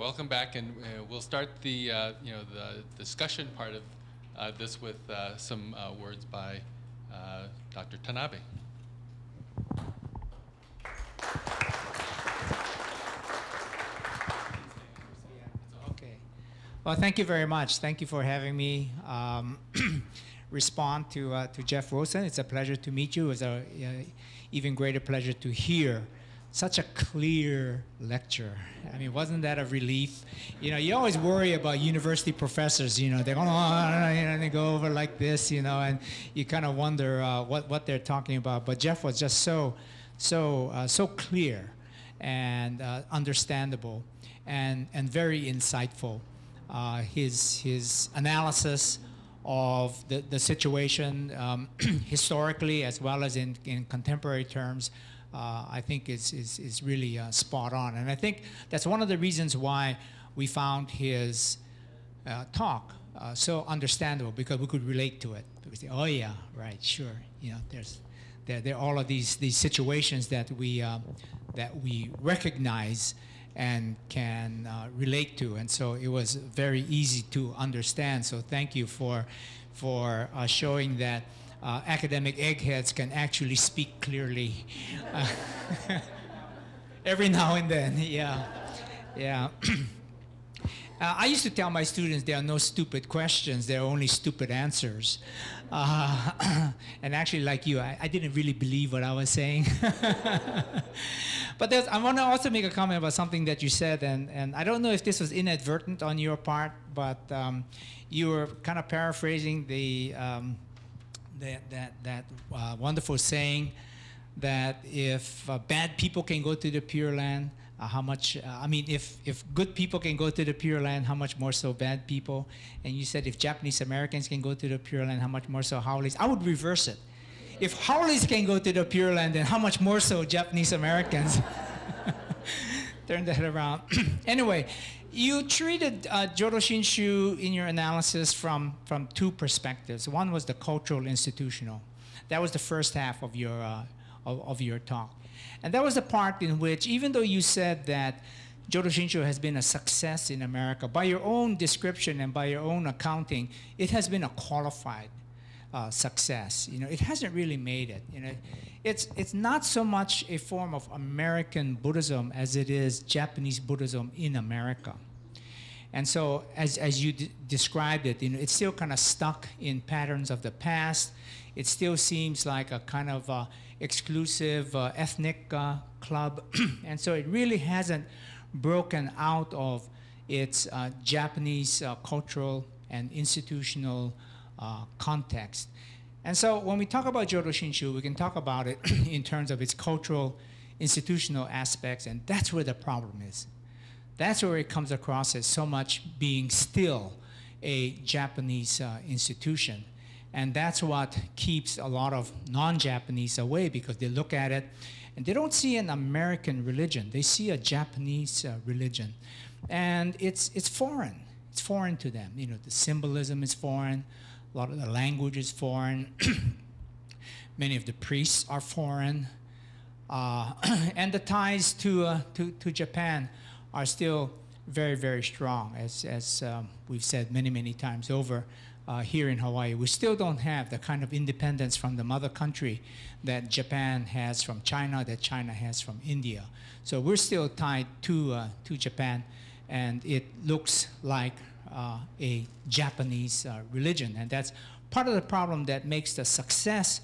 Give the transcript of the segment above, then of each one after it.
welcome back, and uh, we'll start the uh, you know the discussion part of uh, this with uh, some uh, words by uh, Dr. Tanabe. Okay. Well, thank you very much. Thank you for having me um, respond to, to Jeff Wilson. It's a pleasure to meet you. It's a even greater pleasure to hear such a clear lecture. I mean, wasn't that a relief? You know, you always worry about university professors. You know, they're going on, you know, they go over like this, you know, and you kind of wonder uh, what what they're talking about. But Jeff was just so, so, uh, so clear, and uh, understandable, and and very insightful. Uh, his his analysis of the, the situation um, historically as well as in, in contemporary terms uh, I think is, is, is really uh, spot on. And I think that's one of the reasons why we found his uh, talk uh, so understandable because we could relate to it. Because, oh yeah, right, sure. You know, there's there, there are all of these, these situations that we, um, that we recognize and can uh, relate to. And so it was very easy to understand. So thank you for, for uh, showing that uh, academic eggheads can actually speak clearly. Uh, every now and then, yeah. Yeah. Uh, I used to tell my students there are no stupid questions, there are only stupid answers. Uh, and actually, like you, I, I, didn't really believe what I was saying. but I want to also make a comment about something that you said, and, and I don't know if this was inadvertent on your part, but um, you were kind of paraphrasing the. Um, that, that, that uh, wonderful saying that if uh, bad people can go to the Pure Land, uh, how much, uh, I mean, if, if good people can go to the Pure Land, how much more so bad people? And you said if Japanese Americans can go to the Pure Land, how much more so Haoles? I would reverse it. If Haoles can go to the Pure Land, then how much more so Japanese Americans? Turn that around. anyway, you treated uh, Jodo Shinshu in your analysis from, from two perspectives. One was the cultural institutional. That was the first half of your, uh, of, of, your talk. And that was the part in which, even though you said that Jodo Shinshu has been a success in America, by your own description and by your own accounting, it has been a qualified uh, success. You know, it hasn't really made it. You know, it's it's not so much a form of American Buddhism as it is Japanese Buddhism in America. And so, as, as you described it, you know, it's still kind of stuck in patterns of the past. It still seems like a kind of uh, exclusive uh, ethnic uh, club. and so, it really hasn't broken out of its uh, Japanese uh, cultural and institutional uh, context. And so when we talk about Jodo Shinshu, we can talk about it in terms of its cultural, institutional aspects, and that's where the problem is. That's where it comes across as so much being still a Japanese uh, institution. And that's what keeps a lot of non-Japanese away because they look at it and they don't see an American religion. They see a Japanese uh, religion. And it's, it's foreign. It's foreign to them. You know, the symbolism is foreign. A lot of the language is foreign. Many of the priests are foreign. Uh, and the ties to, uh, to, to Japan are still very, very strong, as, as um, we've said many, many times over uh, here in Hawaii. We still don't have the kind of independence from the mother country that Japan has from China, that China has from India. So we're still tied to, uh, to Japan, and it looks like a Japanese uh, religion. And that's part of the problem that makes the success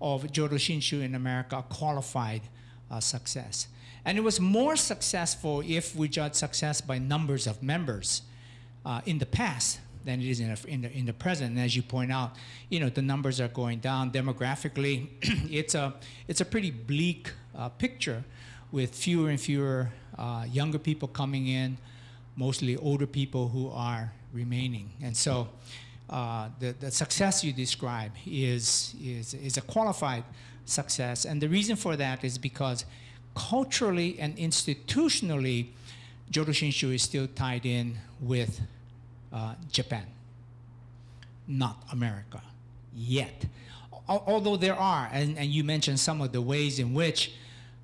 of Jodo Shinshu in America a qualified uh, success. And it was more successful if we judge success by numbers of members uh, in the past than it is in, a, in, the, in the present. And as you point out, you know, the numbers are going down demographically. it's, a, it's a pretty bleak uh, picture with fewer and fewer uh, younger people coming in, mostly older people who are remaining. And so uh, the, the success you describe is, is, is a qualified success. And the reason for that is because culturally and institutionally, Jodo Shinshu is still tied in with uh, Japan, not America, yet. Although there are, and, and you mentioned some of the ways in which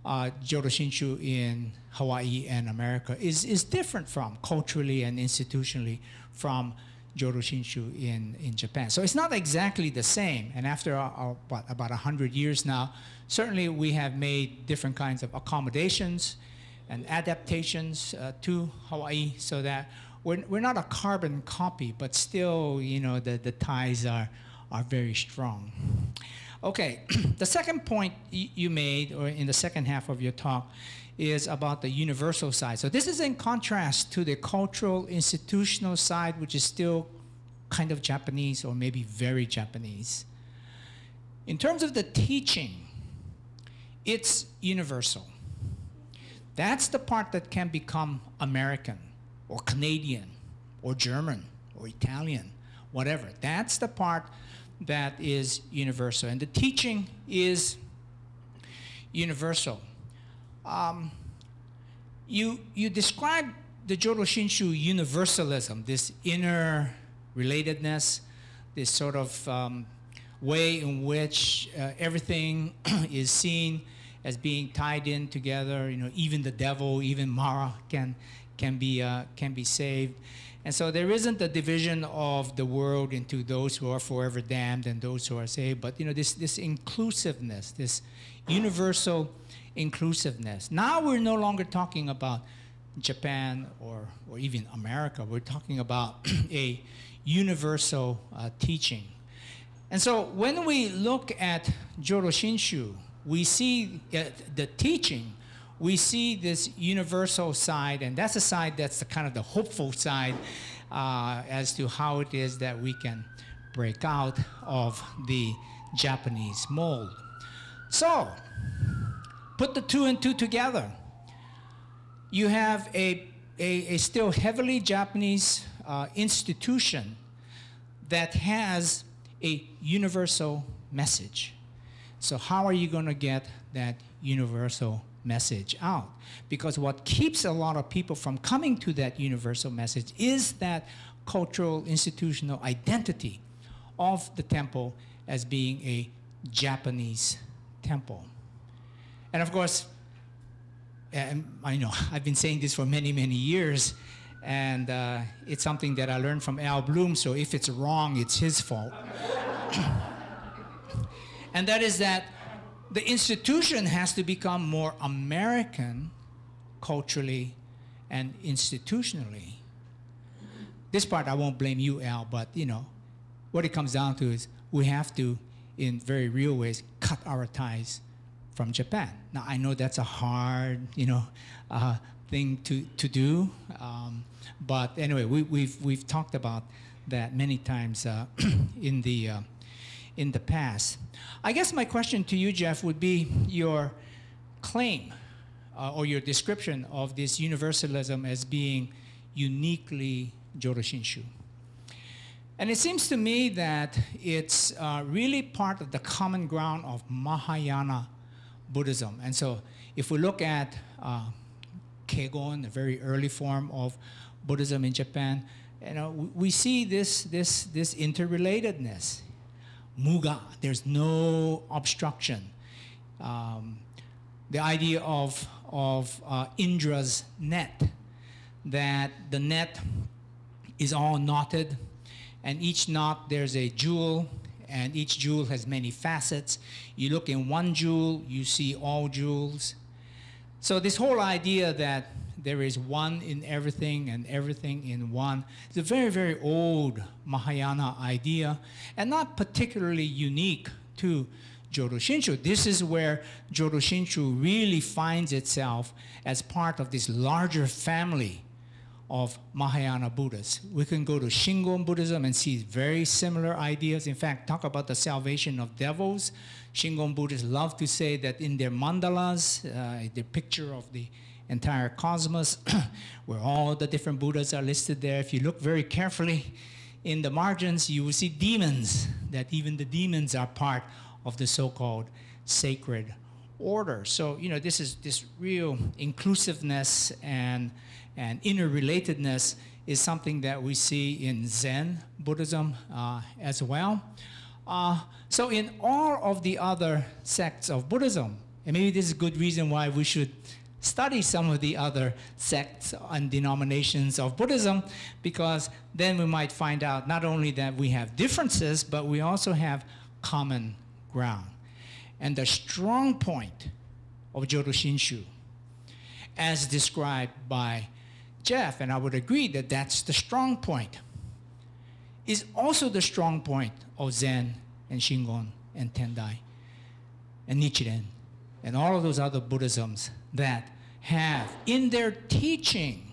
uh, Jodo Shinshu in Hawaii and America is, is different from culturally and institutionally from Jodo Shinshu in, in Japan. So it's not exactly the same. And after uh, uh, what, about 100 years now, certainly we have made different kinds of accommodations and adaptations uh, to Hawaii so that we're, we're not a carbon copy, but still, you know, the, the ties are, are very strong. Okay, the second point you made, or in the second half of your talk, is about the universal side. So this is in contrast to the cultural institutional side, which is still kind of Japanese or maybe very Japanese. In terms of the teaching, it's universal. That's the part that can become American or Canadian or German or Italian, whatever. That's the part that is universal. And the teaching is universal. Um, you, you describe the Jodo Shinshu universalism, this inner relatedness, this sort of um, way in which uh, everything is seen as being tied in together. You know, even the devil, even Mara can can be uh, can be saved. And so there isn't a division of the world into those who are forever damned and those who are saved, but you know this this inclusiveness, this universal inclusiveness. Now we're no longer talking about Japan or, or even America. We're talking about a universal uh, teaching. And so when we look at Jodo Shinshu, we see uh, the teaching, we see this universal side, and that's a side that's the kind of the hopeful side uh, as to how it is that we can break out of the Japanese mold. So, Put the two and two together. You have a, a, a still heavily Japanese uh, institution that has a universal message. So, how are you going to get that universal message out? Because what keeps a lot of people from coming to that universal message is that cultural institutional identity of the temple as being a Japanese temple. And of course, I know I've been saying this for many, many years, and uh, it's something that I learned from Al Bloom, so if it's wrong, it's his fault. and that is that the institution has to become more American culturally and institutionally. This part I won't blame you, Al, but you know, what it comes down to is we have to, in very real ways, cut our ties from Japan. Now I know that's a hard, you know, uh, thing to to do, um, but anyway, we, have we've we've talked about that many times uh, in the uh, in the past. I guess my question to you, Jeff, would be your claim uh, or your description of this universalism as being uniquely Jodo Shinshu. And it seems to me that it's uh, really part of the common ground of Mahayana Buddhism. And so if we look at uh, Kegon, the very early form of Buddhism in Japan, you know, we see this, this, this interrelatedness. Muge, there's no obstruction. Um, the idea of, of uh, Indra's net, that the net is all knotted, and each knot there's a jewel and each jewel has many facets. You look in one jewel, you see all jewels. So this whole idea that there is one in everything and everything in one It's a very, very old Mahayana idea and not particularly unique to Jodo Shinshu. This is where Jodo Shinshu really finds itself as part of this larger family of Mahayana Buddhists. We can go to Shingon Buddhism and see very similar ideas. In fact, talk about the salvation of devils. Shingon Buddhists love to say that in their mandalas, uh, the picture of the entire cosmos, where all the different Buddhas are listed there, if you look very carefully in the margins, you will see demons, that even the demons are part of the so-called sacred order. So, you know, this is this real inclusiveness and and interrelatedness is something that we see in Zen Buddhism uh, as well. Uh, so in all of the other sects of Buddhism, And maybe this is a good reason why we should study some of the other sects and denominations of Buddhism, because then we might find out not only that we have differences, but we also have common ground. And the strong point of Jodo Shinshu, as described by Jeff, and I would agree that that's the strong point, is also the strong point of Zen and Shingon and Tendai and Nichiren and all of those other Buddhisms that have in their teaching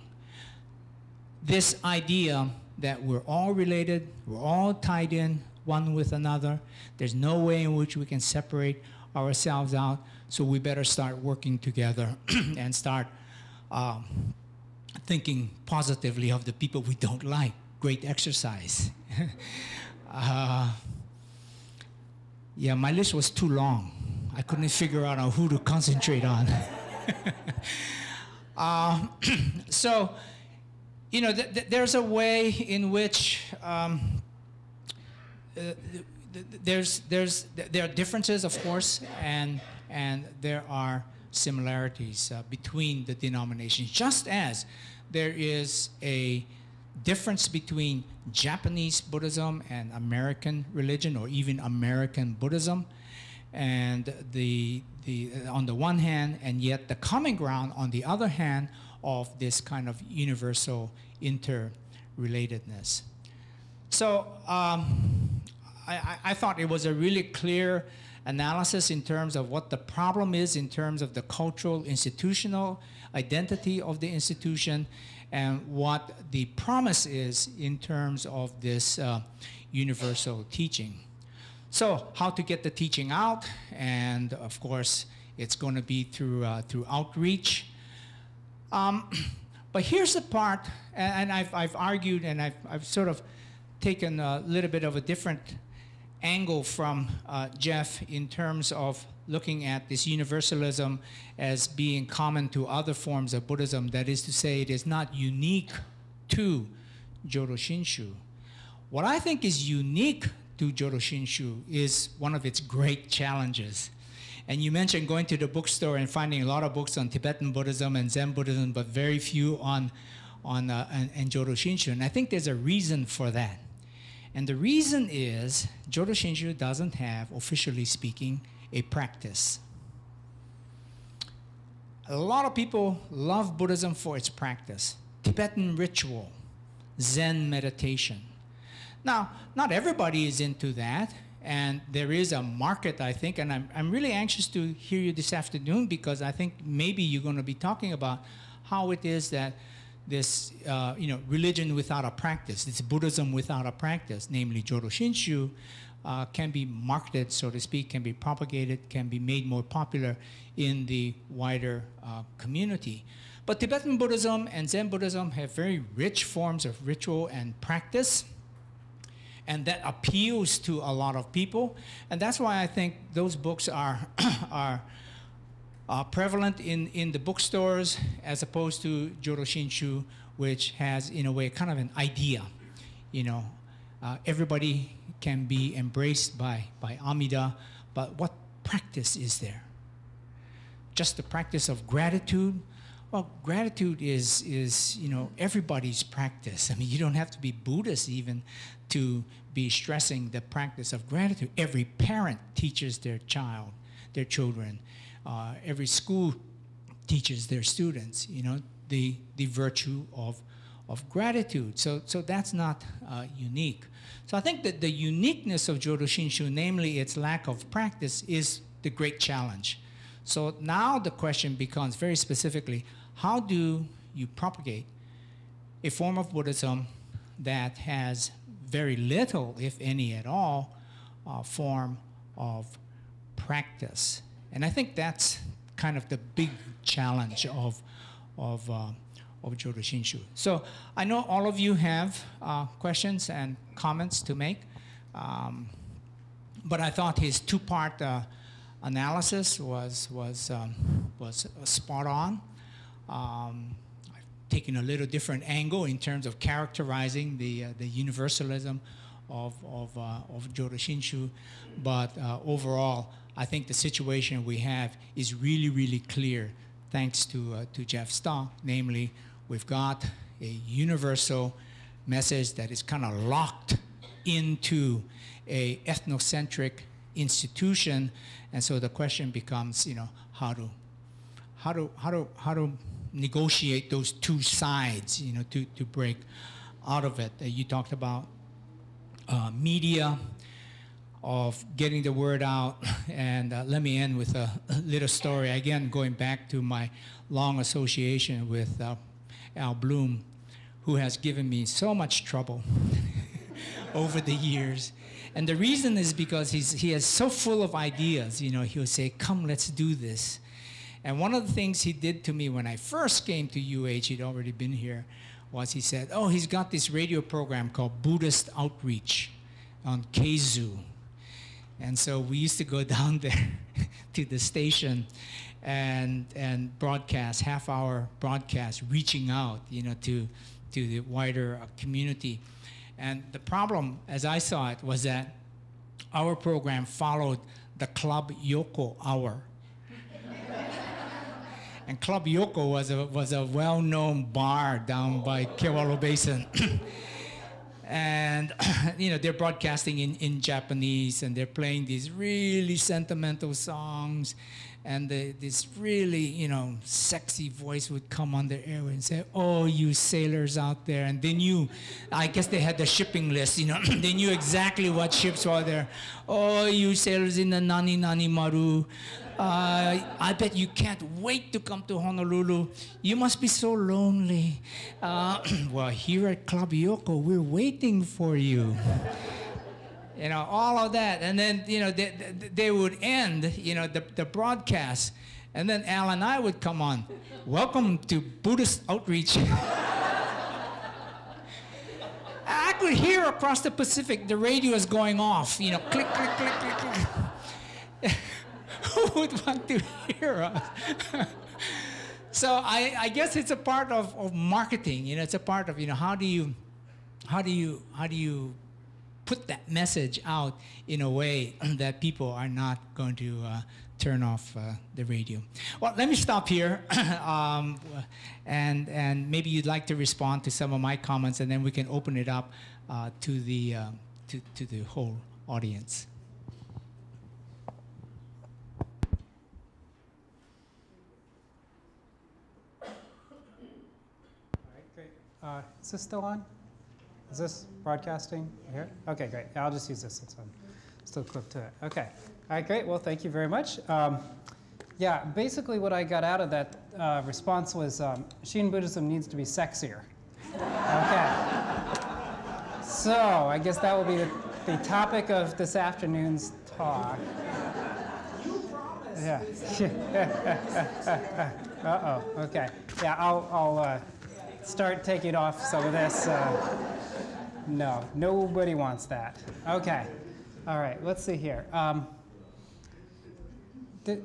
this idea that we're all related, we're all tied in one with another. There's no way in which we can separate ourselves out, so we better start working together and start um, thinking positively of the people we don't like. Great exercise. uh, yeah, my list was too long. I couldn't figure out on who to concentrate on. uh, so, you know, th- th- there's a way in which um, uh, th- there's, there's, there are differences, of course, and, and there are similarities uh, between the denominations, just as there is a difference between Japanese Buddhism and American religion, or even American Buddhism and the, the, on the one hand, and yet the common ground on the other hand of this kind of universal interrelatedness. So um, I, I thought it was a really clear analysis in terms of what the problem is in terms of the cultural institutional identity of the institution and what the promise is in terms of this uh, universal teaching. So how to get the teaching out, and of course, it's going to be through, uh, through outreach. Um, but here's the part, and I've, I've argued and I've, I've sort of taken a little bit of a different angle from uh, Jeff in terms of looking at this universalism as being common to other forms of Buddhism. That is to say, it is not unique to Jodo Shinshu. What I think is unique to Jodo Shinshu is one of its great challenges. And you mentioned going to the bookstore and finding a lot of books on Tibetan Buddhism and Zen Buddhism, but very few on, on uh, and, and Jodo Shinshu. And I think there's a reason for that. And the reason is Jodo Shinshu doesn't have, officially speaking, a practice. A lot of people love Buddhism for its practice Tibetan ritual, Zen meditation. Now, not everybody is into that, and there is a market, I think, and I'm, I'm really anxious to hear you this afternoon because I think maybe you're going to be talking about how it is that this, uh, you know, religion without a practice, this Buddhism without a practice, namely Jodo Shinshu, uh, can be marketed, so to speak, can be propagated, can be made more popular in the wider uh, community. But Tibetan Buddhism and Zen Buddhism have very rich forms of ritual and practice and that appeals to a lot of people. And that's why I think those books are, are uh, prevalent in, in the bookstores as opposed to Jodo Shinshu, which has, in a way, kind of an idea. You know, uh, everybody can be embraced by, by Amida, but what practice is there? Just the practice of gratitude, well, gratitude is, is, you know, everybody's practice. I mean, you don't have to be Buddhist even to be stressing the practice of gratitude. Every parent teaches their child, their children. Uh, every school teaches their students, you know, the, the virtue of, of gratitude. So, so that's not uh, unique. So I think that the uniqueness of Jodo Shinshu, namely its lack of practice, is the great challenge. So now the question becomes very specifically, how do you propagate a form of Buddhism that has very little, if any at all, uh, form of practice? And I think that's kind of the big challenge of, of, uh, of Jodo Shinshu. So I know all of you have uh, questions and comments to make, um, but I thought his two-part uh, analysis was, was, um, was spot on. Um, I've taken a little different angle in terms of characterizing the, uh, the universalism of, of, uh, of Jodo Shinshu. But uh, overall, I think the situation we have is really, really clear thanks to, uh, to Jeff's talk. Namely, we've got a universal message that is kind of locked into a ethnocentric institution. And so the question becomes, you know, how to, how to, how to, how to negotiate those two sides, you know, to, to break out of it. Uh, you talked about uh, media, of getting the word out. And uh, let me end with a, little story. Again, going back to my long association with uh, Al Bloom, who has given me so much trouble over the years. And the reason is because he's, he is so full of ideas. You know, he'll say, come, let's do this. And one of the things he did to me when I first came to UH, he'd already been here, was he said, oh, he's got this radio program called Buddhist Outreach on KZOO. And so we used to go down there to the station and, and broadcast, half hour broadcast, reaching out, you know, to, to the wider uh, community. And the problem, as I saw it, was that our program followed the Club Yoko hour. and Club Yoko was a, was a well-known bar down by Kewalo Basin. and you know they're broadcasting in, in Japanese and they're playing these really sentimental songs and the, this really, you know, sexy voice would come on the airway and say, "Oh, you sailors out there!" And they knew, I guess they had the shipping list. You know, they knew exactly what ships were there. Oh, you sailors in the Nani Nani Maru. Uh, I bet you can't wait to come to Honolulu. You must be so lonely. Uh, well, here at Club Yoko, we're waiting for you you know, all of that. And then, you know, they, they would end, you know, the, the broadcast. And then Al and I would come on. Welcome to Buddhist Outreach. I could hear across the Pacific the radio is going off, you know, click, click, click, click, click. Who would want to hear us? so I, I guess it's a part of, of marketing, you know, it's a part of, you know, how do you, how do you, how do you put that message out in a way that people are not going to uh, turn off uh, the radio. Well, let me stop here, um, and and maybe you'd like to respond to some of my comments, and then we can open it up uh, to the uh, to to the whole audience. All right, great. Uh, is this still on? Is this broadcasting here? Okay, great. I'll just use this I'm still clipped to it. Okay. All right, great. Well, thank you very much. Um, yeah, basically what I got out of that uh, response was um, Buddhism needs to be sexier. Okay. so I guess that will be the, the topic of this afternoon's talk. Yeah. Uh-oh. Okay. Yeah, I'll, I'll uh, start taking off some of this. Uh, no, nobody wants that. Okay. All right, let's see here. Um, did,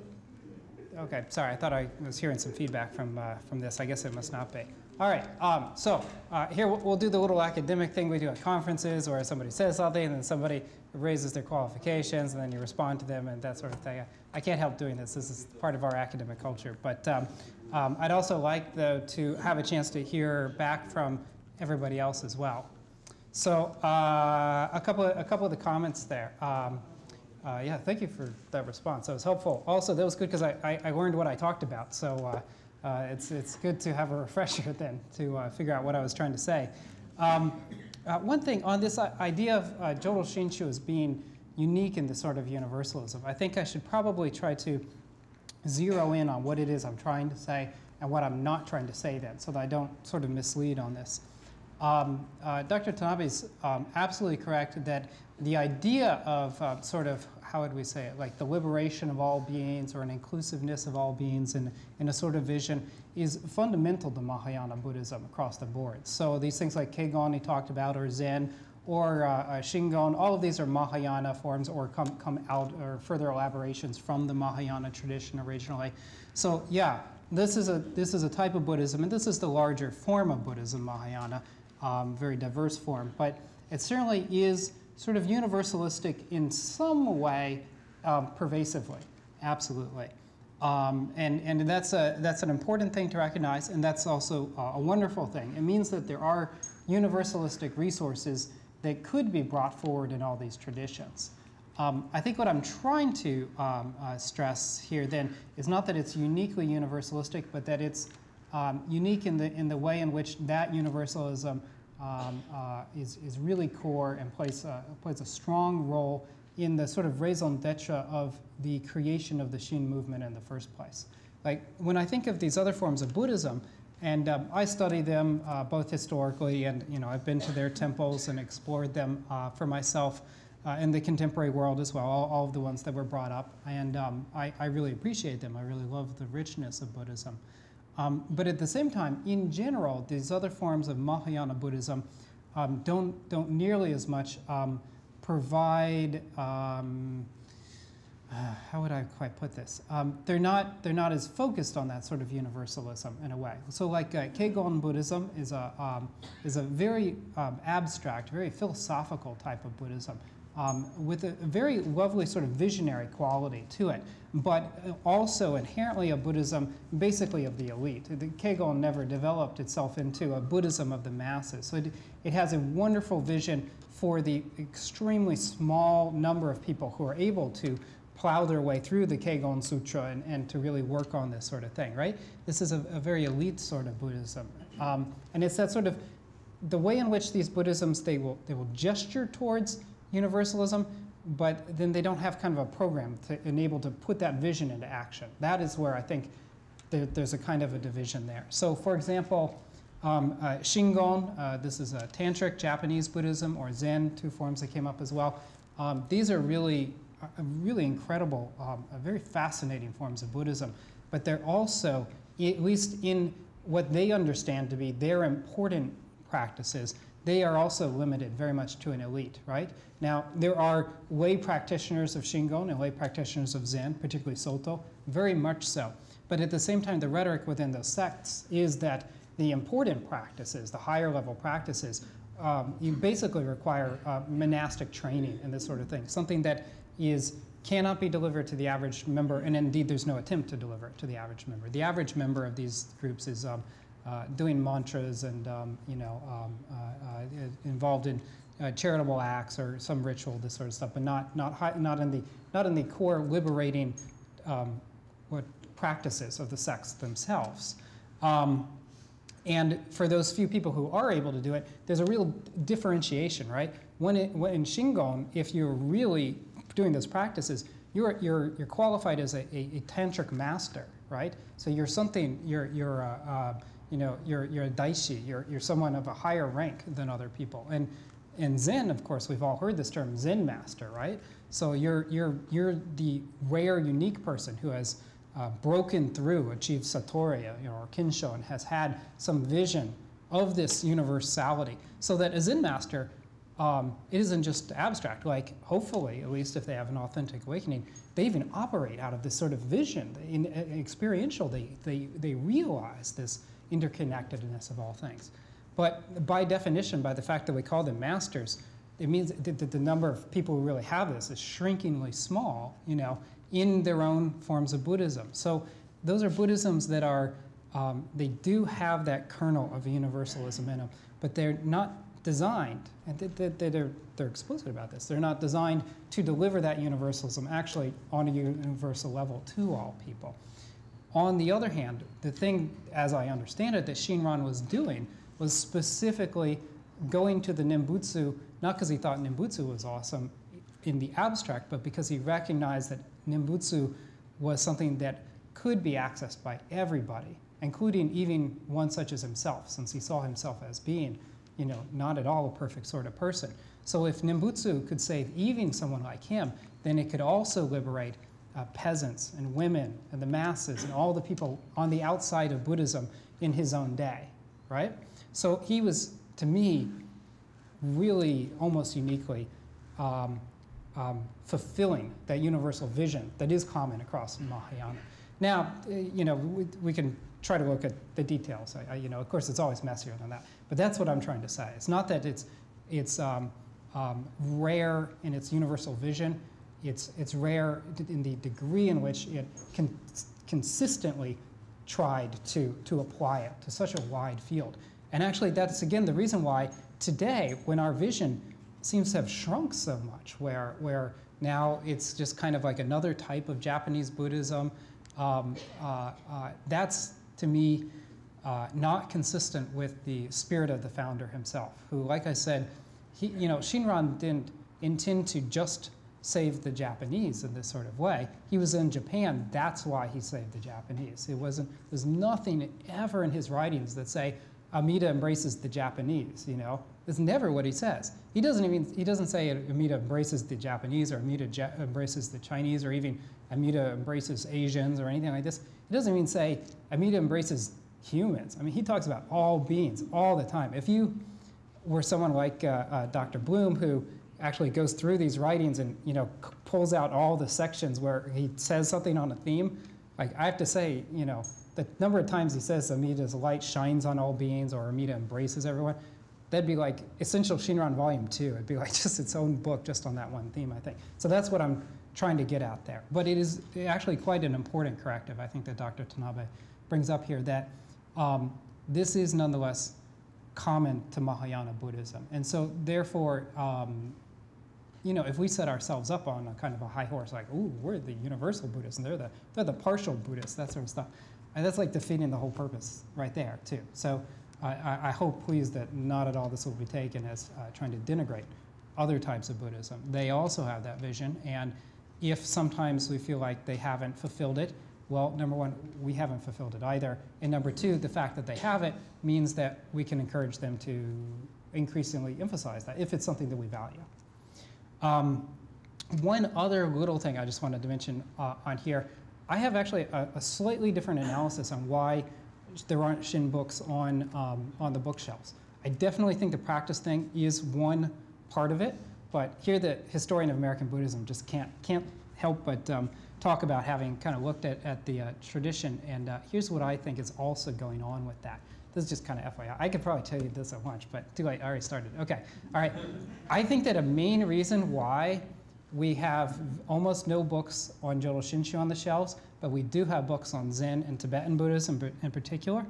okay, sorry, I thought I was hearing some feedback from, uh, from this. I guess it must not be. All right, um, so uh, here we'll, we'll, do the little academic thing we do at conferences where somebody says something and then somebody raises their qualifications and then you respond to them and that sort of thing. I, I can't help doing this. This is part of our academic culture. But um, um, I'd also like, though, to have a chance to hear back from everybody else as well. So uh, a couple of, a couple of the comments there. Um, uh, yeah, thank you for that response. That was helpful. Also, that was good because I, I, I, learned what I talked about. So uh, uh, it's, it's good to have a refresher then to uh, figure out what I was trying to say. Um, uh, one thing on this idea of uh, Jodo Shinshu as being unique in this sort of universalism, I think I should probably try to zero in on what it is I'm trying to say and what I'm not trying to say then so that I don't sort of mislead on this. Um, uh, Dr. Tanabe is um, absolutely correct that the idea of uh, sort of, how would we say it, like the liberation of all beings or an inclusiveness of all beings in, in a sort of vision is fundamental to Mahayana Buddhism across the board. So these things like Kegon he talked about, or Zen, or uh, uh, Shingon, all of these are Mahayana forms or come, come out or further elaborations from the Mahayana tradition originally. So yeah, this is, a, this is a type of Buddhism, and this is the larger form of Buddhism, Mahayana, um, very diverse form. But it certainly is sort of universalistic in some way um, pervasively, absolutely. Um, and and that's, a, that's an important thing to recognize, and that's also a, a wonderful thing. It means that there are universalistic resources that could be brought forward in all these traditions. Um, I think what I'm trying to um, uh, stress here then is not that it's uniquely universalistic, but that it's um, unique in the, in the way in which that universalism um, uh, is, is really core and plays, uh, plays a strong role in the sort of raison d'etre of the creation of the Shin movement in the first place. Like when I think of these other forms of Buddhism, and um, I study them uh, both historically and you know I've been to their temples and explored them uh, for myself uh, in the contemporary world as well, all, all, of the ones that were brought up. And um, I, I, really appreciate them. I really love the richness of Buddhism. Um, but at the same time, in general, these other forms of Mahayana Buddhism um, don't, don't nearly as much um, provide um, uh, how would I quite put this? Um, they're not they're not as focused on that sort of universalism in a way. So like uh, Kegon Buddhism is a um, is a very abstract, very philosophical type of Buddhism. Um, with a, very lovely sort of visionary quality to it, but also inherently a Buddhism basically of the elite. The Kegon never developed itself into a Buddhism of the masses. So it, it has a wonderful vision for the extremely small number of people who are able to plow their way through the Kegon Sutra and, and to really work on this sort of thing, right? This is a, a very elite sort of Buddhism. Um, and it's that sort of, the way in which these Buddhisms, they will, they will gesture towards universalism, but then they don't have kind of a program to enable to put that vision into action. That is where I think there, there's a kind of a division there. So for example, um, uh, Shingon, uh, this is a tantric Japanese Buddhism, or Zen, two forms that came up as well. Um, these are really really incredible, um, very fascinating forms of Buddhism, but they're also, at least in what they understand to be their important practices, they are also limited very much to an elite, right? Now, there are lay practitioners of Shingon and lay practitioners of Zen, particularly Soto, very much so. But at the same time, the rhetoric within those sects is that the important practices, the higher level practices, um, you basically require uh, monastic training and this sort of thing, something that is cannot be delivered to the average member, and indeed there's no attempt to deliver it to the average member. The average member of these groups is um, uh, doing mantras and um, you know um, uh, uh, involved in charitable acts or some ritual, this sort of stuff, but not not high, not in the not in the core liberating um, what practices of the sects themselves. Um, and for those few people who are able to do it, there's a real differentiation, right? When, it, when in Shingon, if you're really doing those practices, you're, you're, you're qualified as a, a, a tantric master, right? So you're something, you're, you're a, you know, you're, you're a daishi, you're, you're someone of a higher rank than other people. And in Zen, of course, we've all heard this term Zen master, right? So you're, you're, you're the rare, unique person who has uh, broken through, achieved satori, you know, or kensho, and has had some vision of this universality. So that a Zen master um, it isn't just abstract. Like, hopefully, at least if they have an authentic awakening, they even operate out of this sort of vision. In, experiential, they, they, they realize this interconnectedness of all things. But by definition, by the fact that we call them masters, it means that the number of people who really have this is shrinkingly small, you know, in their own forms of Buddhism. So those are Buddhisms that are, um, they do have that kernel of universalism in them, but they're not designed, and they're, they're explicit about this, they're not designed to deliver that universalism actually on a universal level to all people. On the other hand, the thing, as I understand it, that Shinran was doing was specifically going to the Nembutsu, not because he thought Nembutsu was awesome in the abstract, but because he recognized that Nembutsu was something that could be accessed by everybody, including even one such as himself, since he saw himself as being you know, not at all a perfect sort of person. So if Nembutsu could save even someone like him, then it could also liberate uh, peasants and women and the masses and all the people on the outside of Buddhism in his own day, right? So he was, to me, really almost uniquely um, um, fulfilling that universal vision that is common across Mahayana. Now, uh, you know, we, we can try to look at the details. I, I, you know, of course, it's always messier than that. But that's what I'm trying to say. It's not that it's, it's um, um, rare in its universal vision. It's, it's rare in the degree in which it can consistently tried to, to apply it to such a wide field. And actually, that's again the reason why today, when our vision seems to have shrunk so much, where, where now it's just kind of like another type of Japanese Buddhism, um, uh, uh, that's to me uh, not consistent with the spirit of the founder himself, who, like I said, he, you know, Shinran didn't intend to just save the Japanese in this sort of way. He was in Japan, that's why he saved the Japanese. It wasn't, there's nothing ever in his writings that say Amida embraces the Japanese, you know? That's never what he says. He doesn't even, he doesn't say Amida embraces the Japanese or Amida ja embraces the Chinese or even Amida embraces Asians or anything like this. He doesn't even say Amida embraces humans. I mean, he talks about all beings all the time. If you were someone like uh, uh, Dr. Bloom, who actually goes through these writings and you know pulls out all the sections where he says something on a theme, like I have to say, you know, the number of times he says Amida's light shines on all beings or Amida embraces everyone, that'd be like Essential Shinran Volume 2. It'd be like just its own book just on that one theme, I think. So that's what I'm trying to get out there. But it is actually quite an important corrective, I think, that Dr. Tanabe brings up here, that um, this is nonetheless common to Mahayana Buddhism. And so therefore, um, you know, if we set ourselves up on a kind of a high horse, like, ooh, we're the universal Buddhists, and they're the, they're the partial Buddhists, that sort of stuff, and that's like defeating the whole purpose right there, too. So I, I hope, please, that not at all this will be taken as uh, trying to denigrate other types of Buddhism. They also have that vision, and if sometimes we feel like they haven't fulfilled it, well, number one, we haven't fulfilled it either. And number two, the fact that they have it means that we can encourage them to increasingly emphasize that if it's something that we value. Um, one other little thing I just wanted to mention uh, on here, I have actually a, a, slightly different analysis on why there aren't Shin books on, um, on the bookshelves. I definitely think the practice thing is one part of it, but here the historian of American Buddhism just can't, can't help but um, talk about having kind of looked at, at the uh, tradition, and uh, here's what I think is also going on with that. This is just kind of FYI. I could probably tell you this at lunch, but too late, I already started. Okay, all right. I think that a main reason why we have almost no books on Jodo Shinshu on the shelves, but we do have books on Zen and Tibetan Buddhism in particular.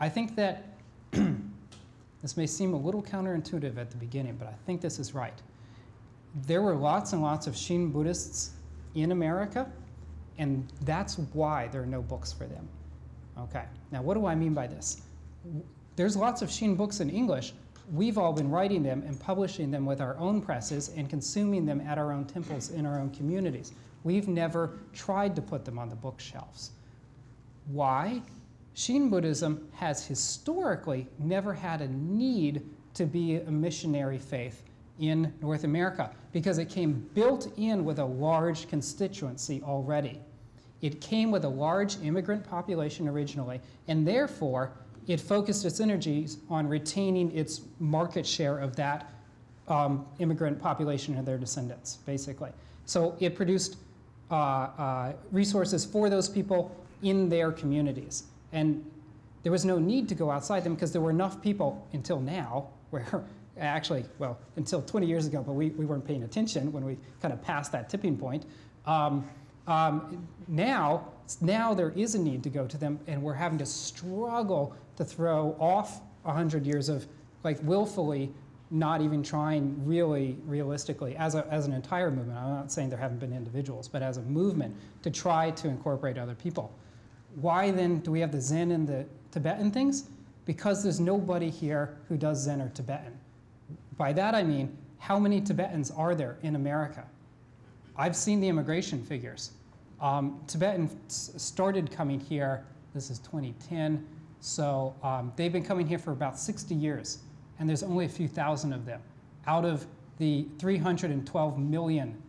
I think that this may seem a little counterintuitive at the beginning, but I think this is right. There were lots and lots of Shin Buddhists in America, and that's why there are no books for them. Okay, now what do I mean by this? There's lots of Shin books in English, we've all been writing them and publishing them with our own presses and consuming them at our own temples in our own communities. We've never tried to put them on the bookshelves. Why? Shin Buddhism has historically never had a need to be a missionary faith in North America because it came built in with a large constituency already. It came with a large immigrant population originally, and therefore it focused its energies on retaining its market share of that um, immigrant population and their descendants, basically. So it produced uh, uh, resources for those people in their communities. And there was no need to go outside them because there were enough people until now, where actually, well, until 20 years ago, but we, we weren't paying attention when we kind of passed that tipping point. Um, um, now, now there is a need to go to them, and we're having to struggle to throw off 100 years of like willfully not even trying really realistically as, a, as an entire movement. I'm not saying there haven't been individuals, but as a movement to try to incorporate other people. Why then do we have the Zen and the Tibetan things? Because there's nobody here who does Zen or Tibetan. By that I mean, how many Tibetans are there in America? I've seen the immigration figures. Um, Tibetans started coming here, this is 2010, so um, they've been coming here for about 60 years, and there's only a few thousand of them out of the 312 million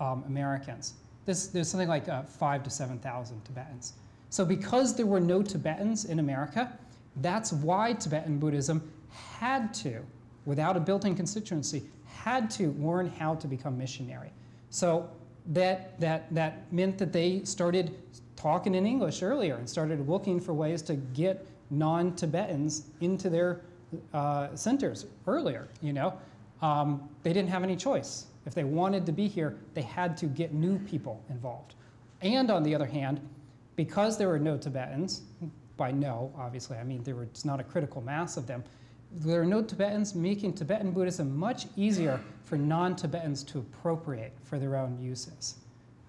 um, Americans. This, there's something like uh, five to 7,000 Tibetans. So because there were no Tibetans in America, that's why Tibetan Buddhism had to, without a built-in constituency, had to learn how to become missionary. So that, that, that meant that they started talking in English earlier and started looking for ways to get non-Tibetans into their uh, centers earlier, you know. um, they didn't have any choice. If they wanted to be here, they had to get new people involved. And on the other hand, because there were no Tibetans, by no, obviously, I mean there was not a critical mass of them, there are no Tibetans, making Tibetan Buddhism much easier for non Tibetans to appropriate for their own uses.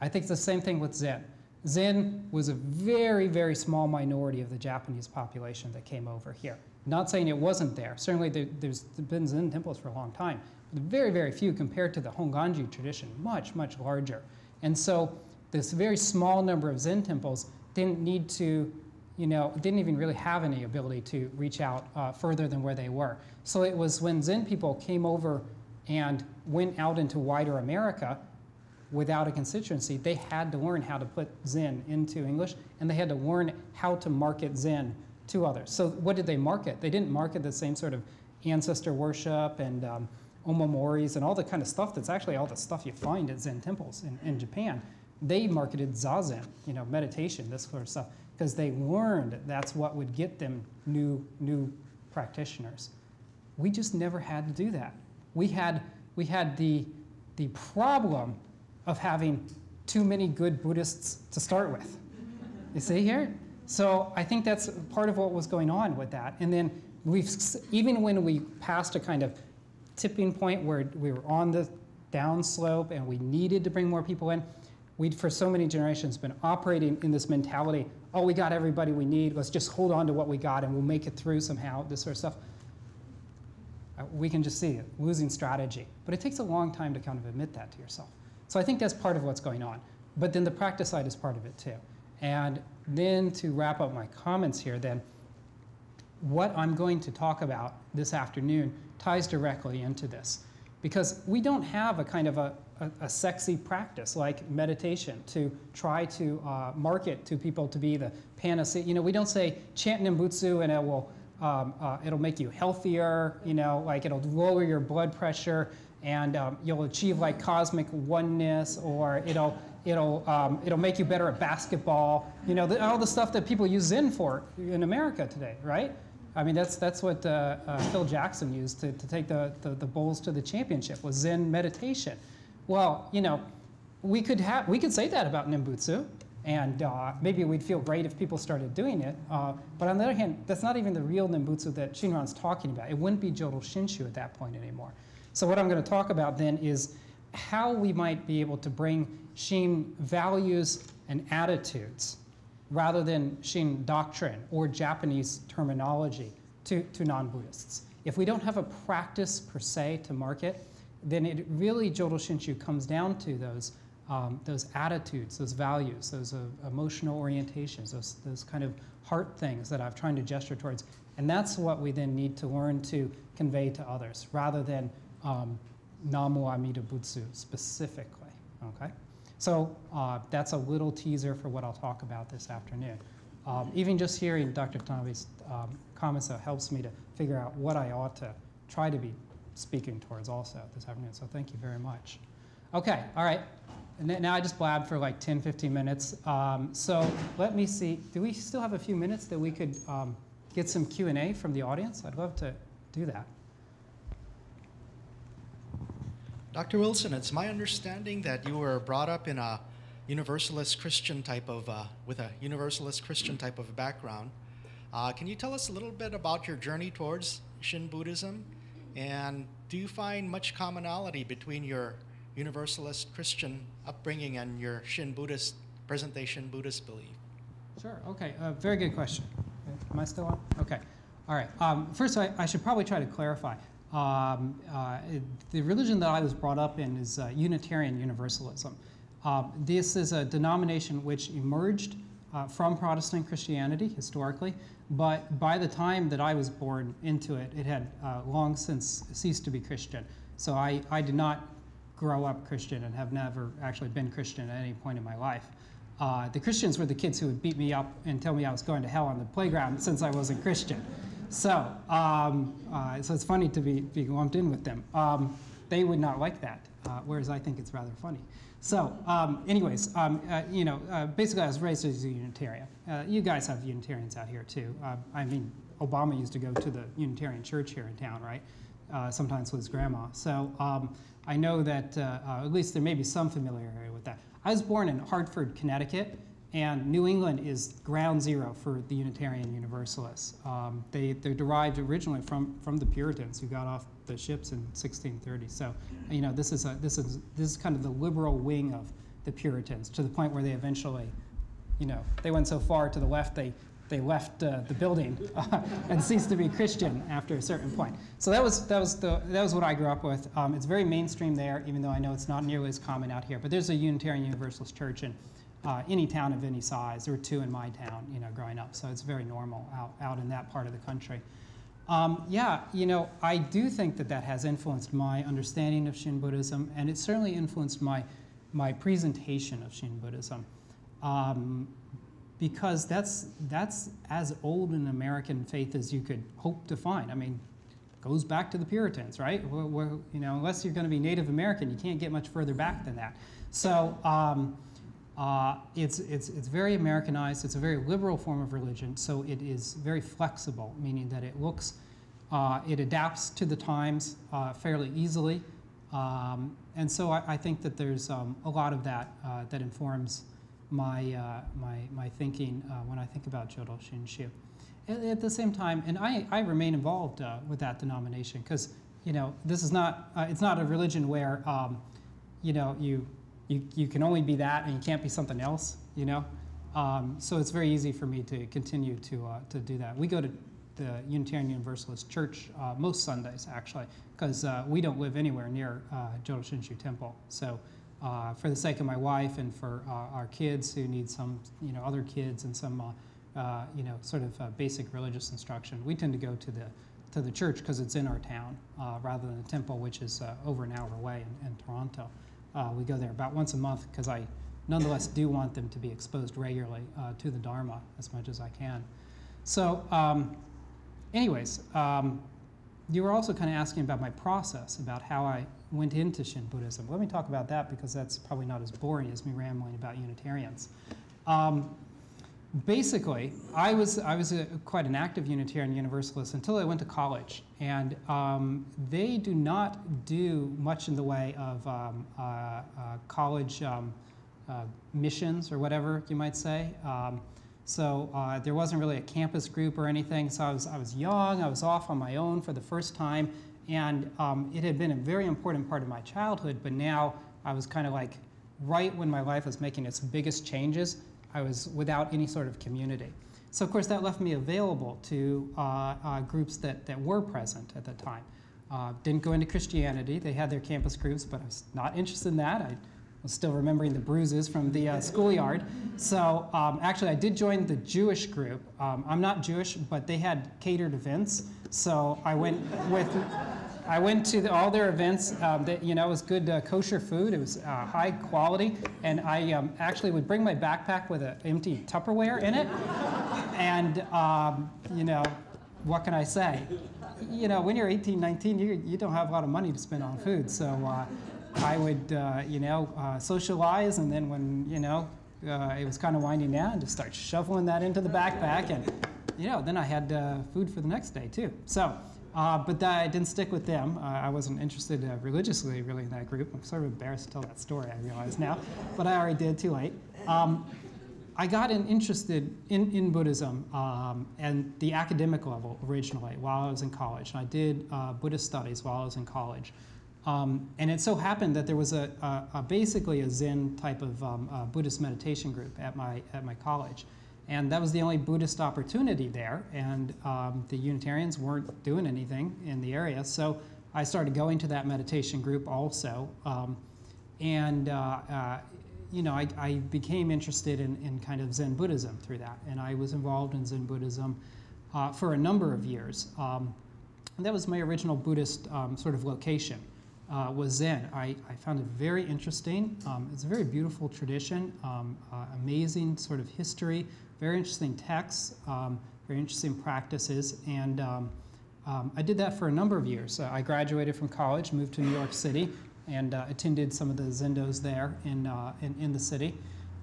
I think it's the same thing with Zen. Zen was a very, very small minority of the Japanese population that came over here. Not saying it wasn't there. Certainly, there, has been Zen temples for a long time. But very, very few compared to the Honganji tradition, much, much larger. And so, this very small number of Zen temples didn't need to you know, didn't even really have any ability to reach out uh, further than where they were. So it was when Zen people came over and went out into wider America without a constituency, they had to learn how to put Zen into English and they had to learn how to market Zen to others. So what did they market? They didn't market the same sort of ancestor worship and um, omamoris and all the kind of stuff that's actually all the stuff you find at Zen temples in, in Japan. They marketed zazen, you know, meditation, this sort of stuff because they learned that's what would get them new, new practitioners. We just never had to do that. We had, we had the, the problem of having too many good Buddhists to start with. You see here? So I think that's part of what was going on with that. And then we've, even when we passed a kind of tipping point where we were on the downslope and we needed to bring more people in, we'd for so many generations been operating in this mentality oh, we got everybody we need. Let's just hold on to what we got and we'll make it through somehow, this sort of stuff. Uh, we can just see it, losing strategy. But it takes a long time to kind of admit that to yourself. So I think that's part of what's going on. But then the practice side is part of it too. And then to wrap up my comments here, then, what I'm going to talk about this afternoon ties directly into this. Because we don't have a kind of a, a, a sexy practice like meditation to try to uh, market to people to be the panacea. You know, we don't say chant Nembutsu and it will um, uh, it'll make you healthier. You know, like it'll lower your blood pressure and um, you'll achieve like cosmic oneness, or it'll it'll um, it'll make you better at basketball. You know, the, all the stuff that people use Zen for in America today, right? I mean, that's that's what uh, uh, Phil Jackson used to, to take the, the, the Bulls to the championship was Zen meditation. Well, you know, we could have we could say that about Nembutsu, and uh, maybe we'd feel great if people started doing it. Uh, but on the other hand, that's not even the real Nembutsu that Shinran's talking about. It wouldn't be Jodo Shinshu at that point anymore. So what I'm going to talk about then is how we might be able to bring Shin values and attitudes rather than Shin doctrine or Japanese terminology to, to non-Buddhists. If we don't have a practice per se to market, then it really Jodo Shinshu comes down to those um, those attitudes, those values, those uh, emotional orientations, those those kind of heart things that I'm trying to gesture towards, and that's what we then need to learn to convey to others, rather than um, Namu Amida Butsu specifically. Okay, so uh, that's a little teaser for what I'll talk about this afternoon. Um, even just hearing Dr. Tanabe's um, comments helps me to figure out what I ought to try to be speaking towards also this afternoon. So thank you very much. Okay, all right. And now I just blabbed for like 10, 15 minutes. Um, so let me see. Do we still have a few minutes that we could um, get some Q&A from the audience? I'd love to do that. Dr. Wilson, it's my understanding that you were brought up in a universalist Christian type of, uh, with a universalist Christian type of background. Uh, can you tell us a little bit about your journey towards Shin Buddhism and do you find much commonality between your Universalist Christian upbringing and your Shin Buddhist, present day Shin Buddhist belief? Sure, okay, uh, very good question. Am I still on? Okay, all right. Um, first, I, I, should probably try to clarify. Um, uh, the religion that I was brought up in is uh, Unitarian Universalism. Um, this is a denomination which emerged uh, from Protestant Christianity historically, but by the time that I was born into it, it had uh, long since ceased to be Christian. So I, I did not grow up Christian and have never actually been Christian at any point in my life. Uh, the Christians were the kids who would beat me up and tell me I was going to hell on the playground since I wasn't Christian. So, um, uh, so it's funny to be, be lumped in with them. Um, they would not like that, uh, whereas I think it's rather funny. So, um, anyways, um, uh, you know, uh, basically, I was raised as a Unitarian. Uh, you guys have Unitarians out here too. Uh, I mean, Obama used to go to the Unitarian church here in town, right? sometimes with his grandma. So um, I know that at least there may be some familiarity with that. I was born in Hartford, Connecticut, and New England is ground zero for the Unitarian Universalists. Um, they, they're derived originally from, from the Puritans who got off the ships in 1630. So, you know, this is, a, this, is, this is kind of the liberal wing of the Puritans to the point where they eventually, you know, they went so far to the left they, they left uh, the building and ceased to be Christian after a certain point. So that was, that was, the, that was what I grew up with. Um, it's very mainstream there, even though I know it's not nearly as common out here. But there's a Unitarian Universalist church in uh, any town of any size. There were two in my town, you know, growing up. So it's very normal out, out in that part of the country. Um, yeah, you know, I do think that that has influenced my understanding of Shin Buddhism, and it certainly influenced my, my presentation of Shin Buddhism. Um, because that's, that's as old an American faith as you could hope to find. I mean, goes back to the Puritans, right? We're, we're, you know, unless you're going to be Native American, you can't get much further back than that. So um, uh, it's, it's, it's very Americanized. It's a very liberal form of religion, so it is very flexible, meaning that it looks, uh, it adapts to the times uh, fairly easily. Um, and so I, I, think that there's um, a lot of that uh, that informs my, uh, my, my thinking uh, when I think about Jodo Shinshu. At, at, the same time, and I, I remain involved with that denomination because, you know, this is not, it's not a religion where, um, you know, you you, you can only be that and you can't be something else, you know? Um, so it's very easy for me to continue to, uh, to do that. We go to the Unitarian Universalist Church uh, most Sundays, actually, because uh, we don't live anywhere near uh, Jodo Shinshu Temple. So uh, for the sake of my wife and for uh, our kids who need some, you know, other kids and some, uh, you know, sort of basic religious instruction, we tend to go to the to the church because it's in our town rather than the temple, which is over an hour away in, in Toronto. Uh, we go there about once a month because I nonetheless do want them to be exposed regularly uh, to the Dharma as much as I can. So, um, anyways, um, you were also kind of asking about my process, about how I went into Shin Buddhism. Let me talk about that because that's probably not as boring as me rambling about Unitarians. Um, basically, I was, I was a, quite an active Unitarian Universalist until I went to college. And um, they do not do much in the way of um, uh, uh, college um, uh, missions or whatever you might say. Um, so uh, there wasn't really a campus group or anything. So I was, I was young, I was off on my own for the first time. And um, it had been a very important part of my childhood, but now I was kind of like right when my life was making its biggest changes, I was without any sort of community. So of course that left me available to uh, uh, groups that, that were present at the time. Uh, didn't go into Christianity. They had their campus groups, but I was not interested in that. I was still remembering the bruises from the uh, schoolyard. So um, actually, I did join the Jewish group. Um, I'm not Jewish, but they had catered events. So I went with I went to the, all their events. Um, that, you know, it was good uh, kosher food. It was uh, high quality, and I um, actually would bring my backpack with an empty Tupperware in it. And um, you know, what can I say? You know, when you're 18, 19, you, you don't have a lot of money to spend on food. So uh, I would, uh, you know, uh, socialize, and then when you know uh, it was kind of winding down, just start shoveling that into the backpack, and you know, then I had food for the next day too. So. Uh, but that, I didn't stick with them. Uh, I wasn't interested uh, religiously, really, in that group. I'm sort of embarrassed to tell that story, I realize now, but I already did too late. Um, I got in, interested in, in Buddhism um, and the academic level originally while I was in college. And I did uh, Buddhist studies while I was in college. Um, and it so happened that there was a, a, a basically a Zen type of um, Buddhist meditation group at my, at my college. And that was the only Buddhist opportunity there, and um, the Unitarians weren't doing anything in the area. So I started going to that meditation group also. Um, and, uh, uh, you know, I, I, became interested in, in kind of Zen Buddhism through that. And I was involved in Zen Buddhism uh, for a number of years. Um, and that was my original Buddhist um, sort of location. Uh, was Zen. I, I, found it very interesting. Um, it's a very beautiful tradition, um, uh, amazing sort of history, very interesting texts, um, very interesting practices, and um, um, I did that for a number of years. Uh, I graduated from college, moved to New York City, and uh, attended some of the zendos there in, uh, in, in, the city.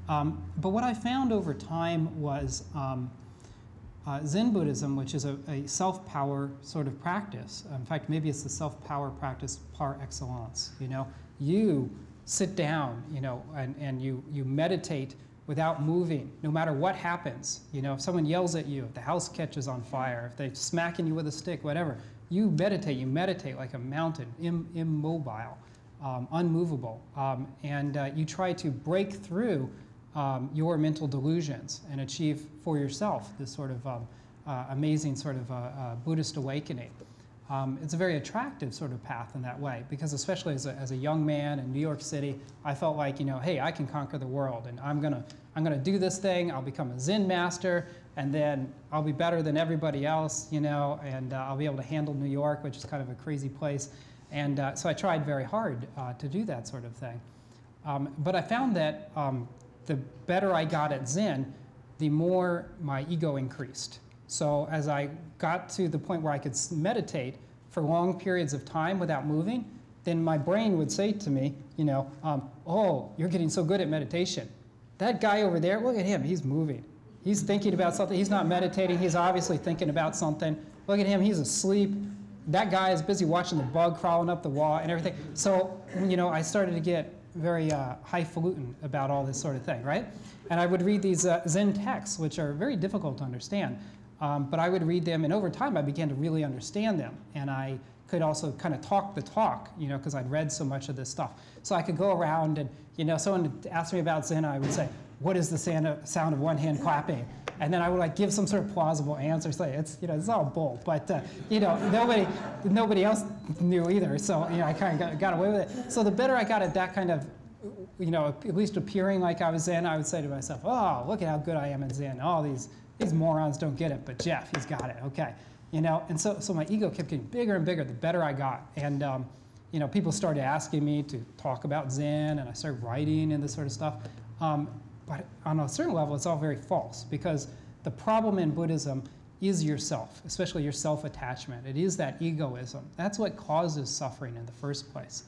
Um, but what I found over time was um, uh, Zen Buddhism, which is a, a self power sort of practice. In fact, maybe it's the self power practice par excellence. You know, you sit down, you know, and, and you, you meditate without moving, no matter what happens. You know, if someone yells at you, if the house catches on fire, if they're smacking you with a stick, whatever, you meditate. You meditate like a mountain, Im, immobile, um, unmovable, um, and uh, you try to break through um, your mental delusions and achieve for yourself this sort of um, uh, amazing sort of uh, uh, Buddhist awakening. Um, it's a very attractive sort of path in that way because especially as a, as a young man in New York City, I felt like, you know, hey, I can conquer the world and I'm gonna, I'm gonna do this thing, I'll become a Zen master and then I'll be better than everybody else, you know, and uh, I'll be able to handle New York, which is kind of a crazy place. And uh, so I tried very hard uh, to do that sort of thing. Um, but I found that um, the better I got at Zen, the more my ego increased. So as I got to the point where I could meditate for long periods of time without moving, then my brain would say to me, you know, um, oh, you're getting so good at meditation. That guy over there, look at him, he's moving. He's thinking about something. He's not meditating. He's obviously thinking about something. Look at him, he's asleep. That guy is busy watching the bug crawling up the wall and everything. So, you know, I started to get very uh, highfalutin about all this sort of thing, right? And I would read these uh, Zen texts, which are very difficult to understand. Um, but I would read them, and over time I began to really understand them. And I could also kind of talk the talk, you know, because I'd read so much of this stuff. So I could go around and, you know, someone asked me about Zen, I would say, what is the sound of, one hand clapping? And then I would like give some sort of plausible answer, say it's, you know, it's all bull, but, uh, you know, nobody, nobody else knew either. So, you know, I kind of got, got away with it. So the better I got at that kind of you know, at least appearing like I was Zen, I would say to myself, oh, look at how good I am at Zen. All these these morons don't get it, but Jeff, he's got it. Okay, you know. And so, so my ego kept getting bigger and bigger the better I got. And um, you know, people started asking me to talk about Zen, and I started writing and this sort of stuff. Um, but on a certain level, it's all very false because the problem in Buddhism is yourself, especially your self-attachment. It is that egoism. That's what causes suffering in the first place.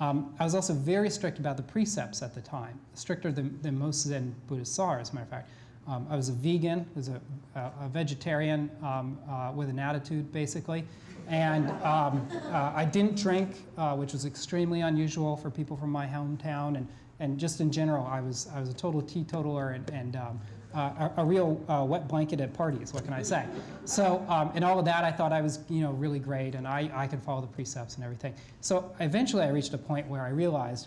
Um, I was also very strict about the precepts at the time, stricter than, than most Zen Buddhists are, as a matter of fact. Um, I was a vegan, was a, a vegetarian um, uh, with an attitude, basically. And um, uh, I didn't drink, uh, which was extremely unusual for people from my hometown. And, and just in general, I was, I was a total teetotaler and, and um, uh, a, a, real uh, wet blanket at parties, what can I say? So, um, in all of that, I thought I was, you know, really great and I, I could follow the precepts and everything. So eventually I reached a point where I realized,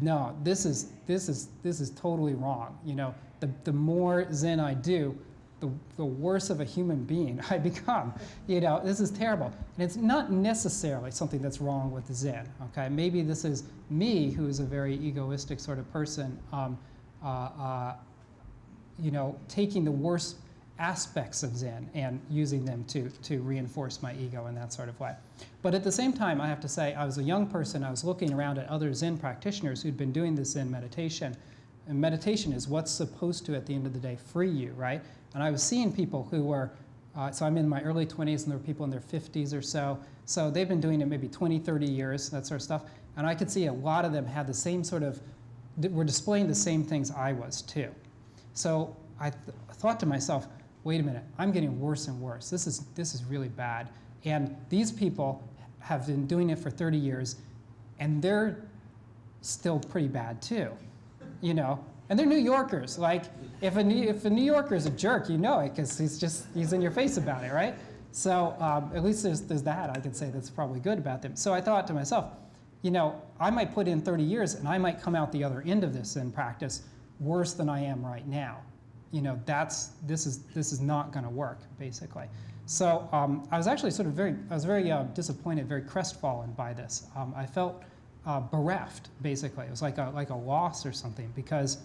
no, this is, this is, this is totally wrong. You know, the, the more Zen I do, the, the worse of a human being I become. You know, this is terrible. And it's not necessarily something that's wrong with Zen, okay? Maybe this is me, who is a very egoistic sort of person, um, uh, uh, you know, taking the worst aspects of Zen and using them to, to reinforce my ego in that sort of way. But at the same time, I have to say, I was a young person, I was looking around at other Zen practitioners who'd been doing this Zen meditation, and meditation is what's supposed to, at the end of the day, free you, right? And I was seeing people who were, uh, so I'm in my early 20s, and there were people in their 50s or so. So they've been doing it maybe 20, 30 years, that sort of stuff. And I could see a lot of them had the same sort of, were displaying the same things I was too. So I th thought to myself, wait a minute, I'm getting worse and worse. This is, this is really bad. And these people have been doing it for 30 years, and they're still pretty bad too you know, and they're New Yorkers. Like, if a New, if a New Yorker is a jerk, you know it because he's just he's in your face about it, right? So um, at least there's there's that I can say that's probably good about them. So I thought to myself, you know, I might put in 30 years and I might come out the other end of this in practice worse than I am right now. You know, that's this is this is not going to work basically. So um, I was actually sort of very I was very uh, disappointed, very crestfallen by this. Um, I felt uh, bereft, basically. It was like a, like a loss or something because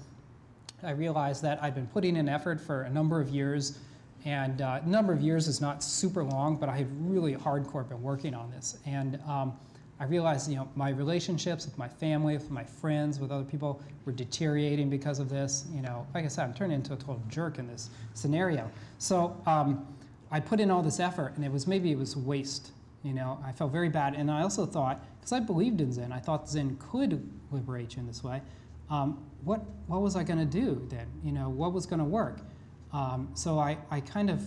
I realized that I'd been putting in effort for a number of years, and uh, a number of years is not super long, but I had really hardcore been working on this. And um, I realized, you know, my relationships with my family, with my friends, with other people were deteriorating because of this. You know, like I said, I'm turning into a total jerk in this scenario. So um, I put in all this effort, and it was maybe it was waste. You know, I felt very bad, and I also thought because I believed in Zen. I thought Zen could liberate you in this way. Um, what, what was I going to do then? You know, what was going to work? Um, so I, I kind of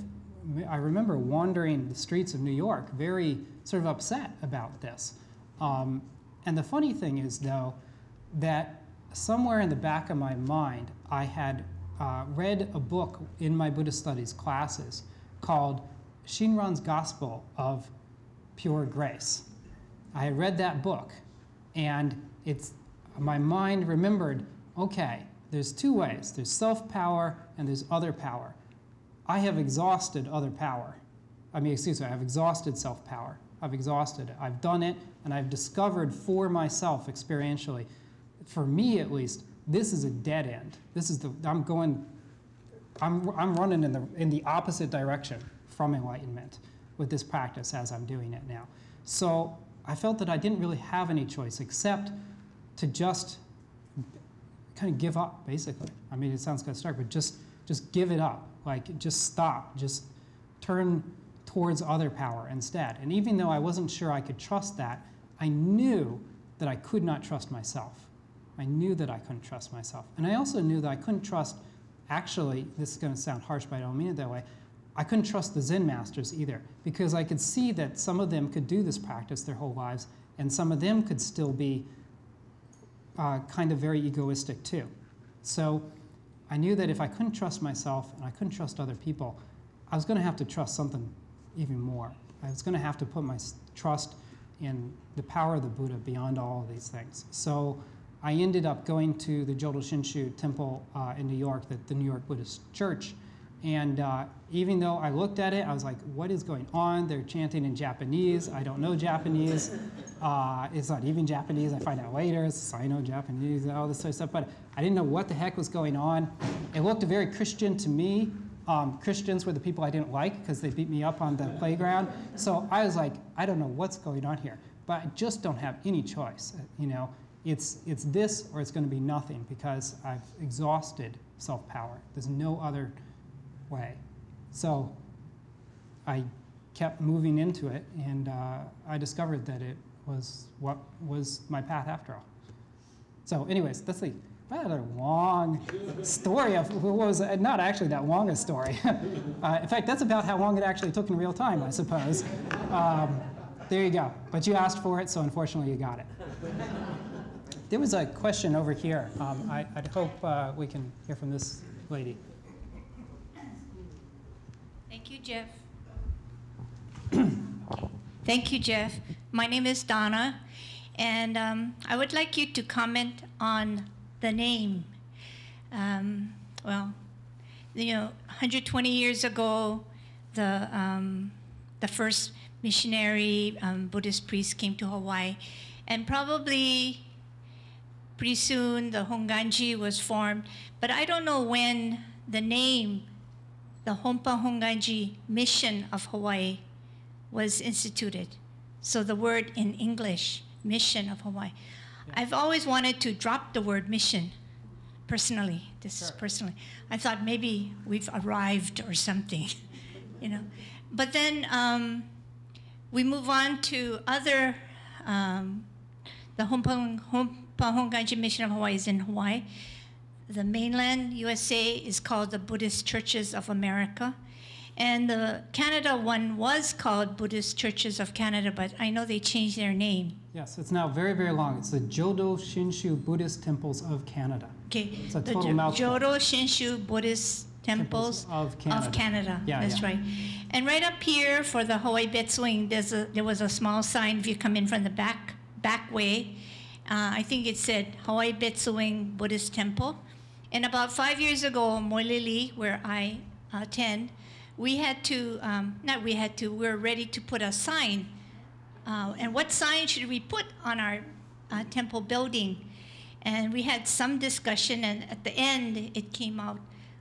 I remember wandering the streets of New York, very sort of upset about this. Um, and the funny thing is, though, that somewhere in the back of my mind, I had uh, read a book in my Buddhist studies classes called Shinran's Gospel of Pure Grace. I read that book, and it's my mind remembered. Okay, there's two ways. There's self power and there's other power. I have exhausted other power. I mean, excuse me, I've exhausted self power. I've exhausted it. I've done it, and I've discovered for myself experientially, for me at least, this is a dead end. This is the, I'm going, I'm, I'm running in the, in the opposite direction from enlightenment with this practice as I'm doing it now. So I felt that I didn't really have any choice except to just kind of give up, basically. I mean, it sounds kind of stark, but just, just give it up. Like, just stop. Just turn towards other power instead. And even though I wasn't sure I could trust that, I knew that I could not trust myself. I knew that I couldn't trust myself. And I also knew that I couldn't trust, actually, this is going to sound harsh, but I don't mean it that way. I couldn't trust the Zen masters either because I could see that some of them could do this practice their whole lives and some of them could still be uh, kind of very egoistic too. So I knew that if I couldn't trust myself and I couldn't trust other people, I was going to have to trust something even more. I was going to have to put my trust in the power of the Buddha beyond all of these things. So I ended up going to the Jodo Shinshu temple uh, in New York, the, the New York Buddhist Church, and uh, even though I looked at it, I was like, what is going on? They're chanting in Japanese. I don't know Japanese. Uh, it's not even Japanese. I find out later. It's Sino Japanese, all this sort of stuff. But I didn't know what the heck was going on. It looked very Christian to me. Um, Christians were the people I didn't like because they beat me up on the playground. So I was like, I don't know what's going on here. But I just don't have any choice. You know, it's, it's this or it's going to be nothing because I've exhausted self-power. There's no other way. So I kept moving into it, and uh, I discovered that it was what was my path after all. So, anyways, that's a rather long story of what was not actually that long a story. uh, in fact, that's about how long it actually took in real time, I suppose. Um, there you go. But you asked for it, so unfortunately you got it. There was a question over here. Um, I, would hope uh, we can hear from this lady. Jeff. Thank you, Jeff. My name is Donna, and um, I would like you to comment on the name. Um, well, you know, 120 years ago, the um, the first missionary um, Buddhist priest came to Hawaii, and probably pretty soon the Honganji was formed. But I don't know when the name the Honpa Honganji Mission of Hawaii was instituted. So the word in English, Mission of Hawaii. Yeah. I've always wanted to drop the word mission, personally. This sure. is personally. I thought maybe we've arrived or something, you know. But then um, we move on to other. Um, the Honpa Honganji Mission of Hawaii is in Hawaii the mainland USA is called the Buddhist Churches of America. And the Canada one was called Buddhist Churches of Canada, but I know they changed their name. Yes, it's now very, very long. It's the Jodo Shinshu Buddhist Temples of Canada. Okay. It's a the total mouthful. Jodo Shinshu Buddhist Temples, Temples of Canada. Of Canada. Yeah, That's yeah. right. And right up here for the Hawaii Betsuin, there's a, there was a small sign if you come in from the back back way. Uh, I think it said Hawaii Betsuin Buddhist Temple. And about five years ago, Moiliili, where I attend, we had to, um, not we had to, we were ready to put a sign. Uh, and what sign should we put on our uh, temple building? And we had some discussion, and at the end, it came out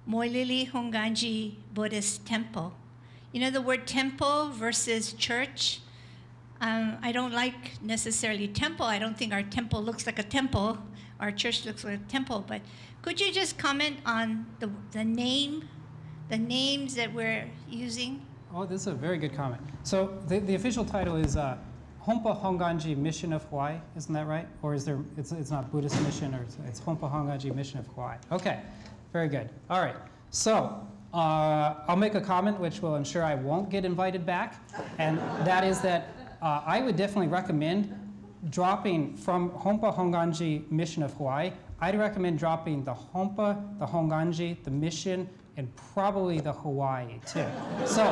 Moiliili Honganji Buddhist Temple. You know the word temple versus church? Um, I don't like necessarily temple. I don't think our temple looks like a temple. Our church looks like a temple, but could you just comment on the, the name, the names that we're using? Oh, this is a very good comment. So the, the official title is uh, Honpa Honganji Mission of Hawaii, isn't that right? Or is there, it's, it's not Buddhist mission, or it's, it's Honpa Honganji Mission of Hawaii. Okay, very good. All right, so Uh, I'll make a comment which will ensure I won't get invited back, and that is that uh, I would definitely recommend dropping from Hompa Honganji Mission of Hawaii. I'd recommend dropping the Hompa, the Honganji, the Mission, and probably the Hawaii too. So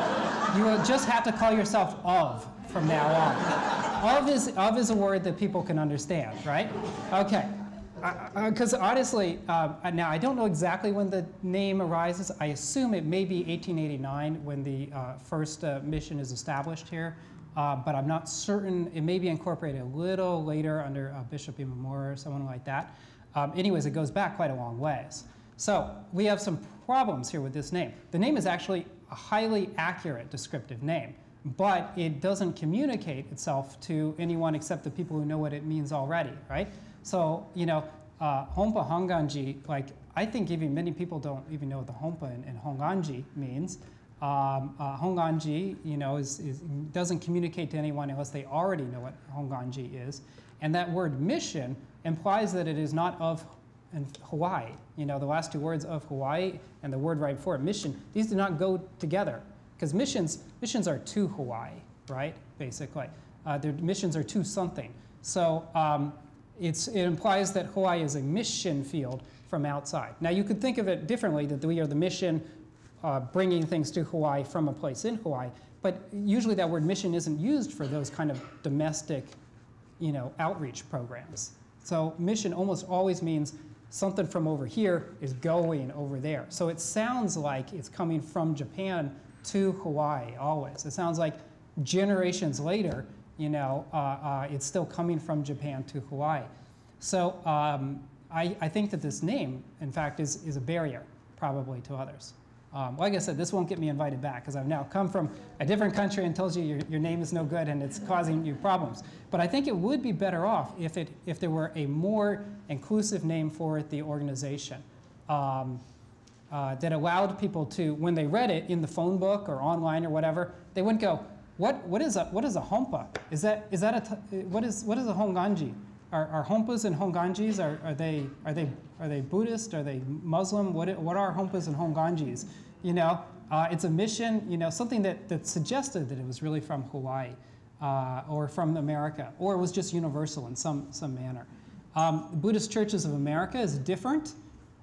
you will just have to call yourself of from now on. Of is, of is a word that people can understand, right? Okay. Because honestly, uh, now I don't know exactly when the name arises. I assume it may be 1889 when the uh, first uh, mission is established here, uh, but I'm not certain. It may be incorporated a little later under uh, Bishop Imamura or someone like that. Um, anyways, it goes back quite a long ways. So we have some problems here with this name. The name is actually a highly accurate descriptive name, but it doesn't communicate itself to anyone except the people who know what it means already, right? So, you know, uh, Hompa Honganji, like, I think even many people don't even know what the Hompa and, and Honganji means. Um, uh, Honganji, you know, is, is, doesn't communicate to anyone unless they already know what Honganji is. And that word mission implies that it is not of Hawaii. You know, the last two words of Hawaii and the word right before it, mission, these do not go together. Because missions, missions are to Hawaii, right? Basically. Uh, their missions are to something. So um, it's, it implies that Hawaii is a mission field from outside. Now, you could think of it differently that we are the mission uh, bringing things to Hawaii from a place in Hawaii. But usually that word mission isn't used for those kind of domestic, you know, outreach programs. So mission almost always means something from over here is going over there. So it sounds like it's coming from Japan to Hawaii always. It sounds like generations later, you know, uh, uh, it's still coming from Japan to Hawaii. So um, I, I, think that this name, in fact, is, is a barrier probably to others. Um, like I said, this won't get me invited back because I've now come from a different country and told you your, your name is no good and it's causing you problems. But I think it would be better off if, it, if there were a more inclusive name for the organization um, uh, that allowed people to, when they read it in the phone book or online or whatever, they wouldn't go, what, what, is, a, what is a hompa? Is that, is that a, what is, what is a honganji? Are, are hompas and honganjis, are, are, they, are, they, are they Buddhist? Are they Muslim? What, what are hompas and honganjis? You know, uh, it's a mission, you know, something that, that suggested that it was really from Hawaii uh, or from America, or it was just universal in some, some manner. Um, Buddhist Churches of America is different.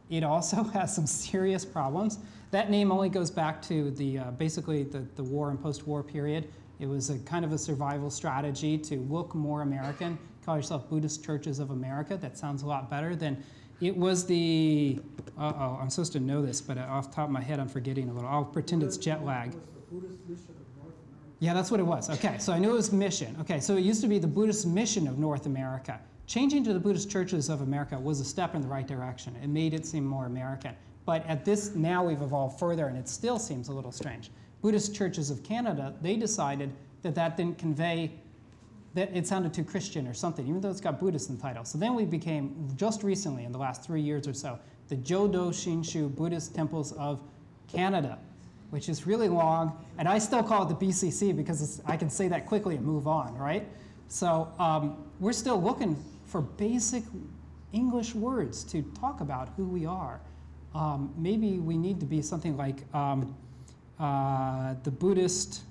It also has some serious problems. That name only goes back to the, uh, basically the, the war and post-war period. It was a kind of a survival strategy to look more American call yourself Buddhist Churches of America. That sounds a lot better than it was the. Uh oh, I'm supposed to know this, but off top of my head, I'm forgetting a little. I'll pretend it's jet lag. Yeah, that's what it was. Okay, so I knew it was mission. Okay, so it used to be the Buddhist mission of North America. Changing to the Buddhist Churches of America was a step in the right direction. It made it seem more American. But at this, now we've evolved further, and it still seems a little strange. Buddhist Churches of Canada, they decided that that didn't convey that it sounded too Christian or something, even though it's got Buddhist in the title. So then we became, just recently, in the last three years or so, the Jodo Shinshu Buddhist Temples of Canada, which is really long. And I still call it the BCC because I can say that quickly and move on, right? So um, we're still looking for basic English words to talk about who we are. Um, maybe we need to be something like um, uh, the Buddhist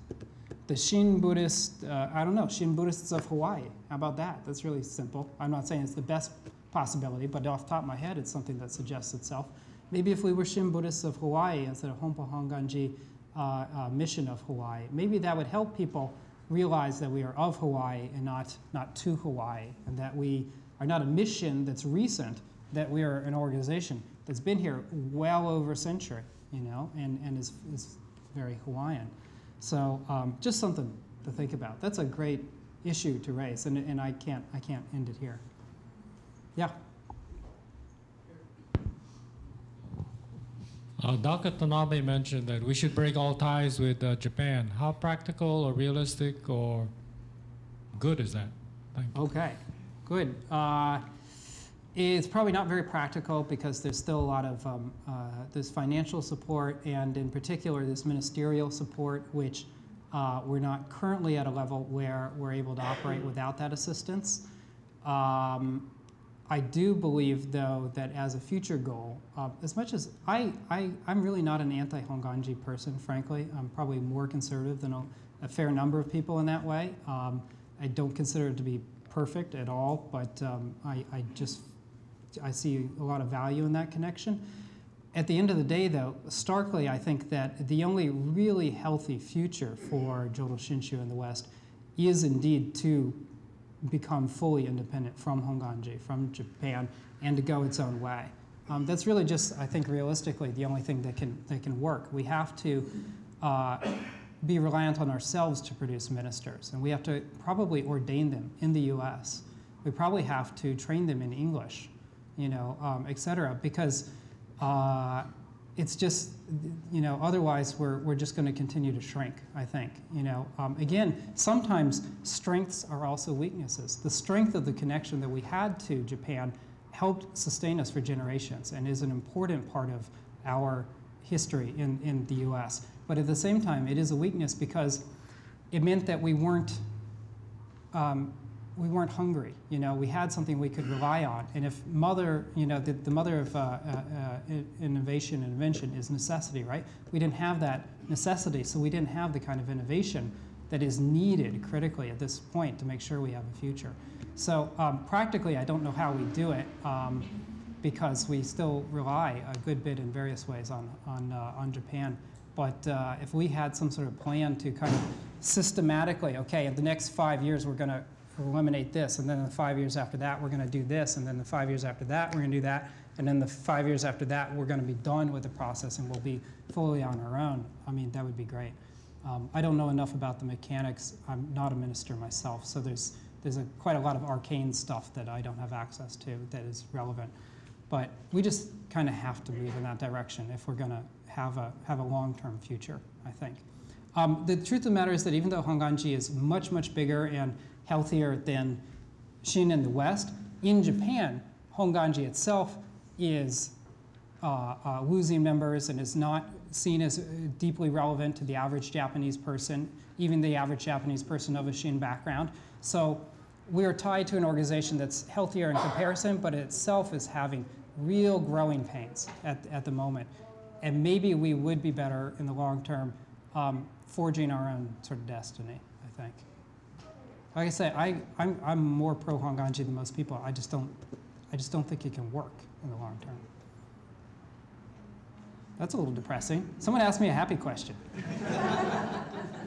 the Shin Buddhist, uh, I don't know, Shin Buddhists of Hawaii. How about that? That's really simple. I'm not saying it's the best possibility, but off the top of my head, it's something that suggests itself. Maybe if we were Shin Buddhists of Hawaii instead of Hompa Honganji uh, uh, Mission of Hawaii, maybe that would help people realize that we are of Hawaii and not, not to Hawaii, and that we are not a mission that's recent, that we are an organization that's been here well over a century, you know, and, and is, is very Hawaiian. So um, just something to think about. That's a great issue to raise, and, and I, can't, I can't end it here. Yeah? Uh, Dr. Tanabe mentioned that we should break all ties with uh, Japan. How practical or realistic or good is that? Okay, good. Uh, it's probably not very practical because there's still a lot of um, uh, this financial support and in particular this ministerial support which uh, we're not currently at a level where we're able to operate without that assistance. Um, I do believe, though, that as a future goal, uh, as much as I, I, I'm really not an anti Honganji person, frankly, I'm probably more conservative than a, a fair number of people in that way. Um, I don't consider it to be perfect at all, but um, I, I just I see a lot of value in that connection. At the end of the day, though, starkly, I think that the only really healthy future for Jodo Shinshu in the West is indeed to become fully independent from Honganji, from Japan, and to go its own way. Um, that's really just, I think, realistically, the only thing that can that can work. We have to uh, be reliant on ourselves to produce ministers, and we have to probably ordain them in the U.S. We probably have to train them in English, you know, um, et cetera, because uh, it's just, you know, otherwise we're, we're just going to continue to shrink, I think. You know, um, again, sometimes strengths are also weaknesses. The strength of the connection that we had to Japan helped sustain us for generations and is an important part of our history in, in the US. But at the same time, it is a weakness because it meant that we weren't um, we weren't hungry. You know, we had something we could rely on. And if mother, you know, the, the mother of uh, uh, uh, innovation and invention is necessity, right? We didn't have that necessity, so we didn't have the kind of innovation that is needed critically at this point to make sure we have a future. So um, practically, I don't know how we do it um, because we still rely a good bit in various ways on, on, uh, on Japan. But uh, if we had some sort of plan to kind of systematically, okay, in the next five years, we're going to eliminate this, and then the five years after that, we're going to do this, and then the five years after that, we're going to do that, and then the five years after that, we're going to be done with the process and we'll be fully on our own. I mean, that would be great. Um, I don't know enough about the mechanics. I'm not a minister myself, so there's there's a, quite a lot of arcane stuff that I don't have access to that is relevant. But we just kind of have to move in that direction if we're going to have a have a long-term future. I think. Um, the truth of the matter is that even though Honganji is much much bigger and healthier than Shin in the West. In Japan, Honganji itself is uh, uh, losing members and is not seen as deeply relevant to the average Japanese person, even the average Japanese person of a Shin background. So we are tied to an organization that's healthier in comparison, but itself is having real growing pains at, at the moment. And maybe we would be better in the long term um, forging our own sort of destiny, I think. Like I say, I, I'm, I'm more pro Honganji than most people. I just don't, I just don't think it can work in the long term. That's a little depressing. Someone asked me a happy question.